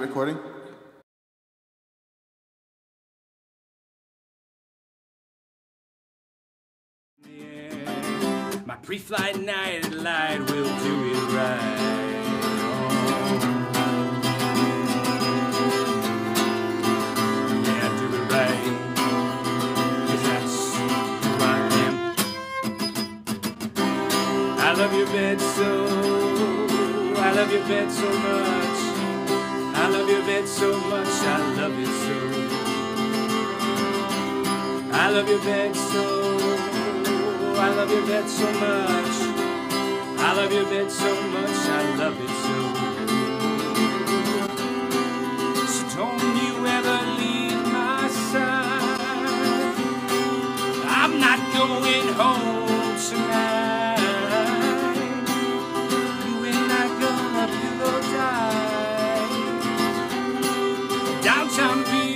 recording? My pre-flight night light will do it right. Yeah, do it right. 'Cause that's I am. I love your bed so, I love your bed so much it so much, I love you so. I love your bed so, I love your bed so much. I love your bed so much, I love it so. So don't you ever leave my side. I'm not going home. around me.